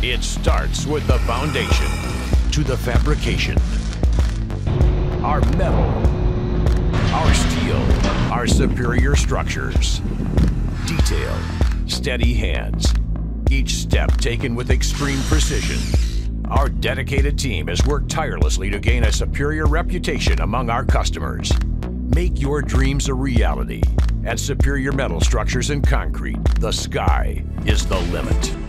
It starts with the foundation to the fabrication. Our metal, our steel, our superior structures. Detail, steady hands. Each step taken with extreme precision. Our dedicated team has worked tirelessly to gain a superior reputation among our customers. Make your dreams a reality. At Superior Metal Structures and Concrete, the sky is the limit.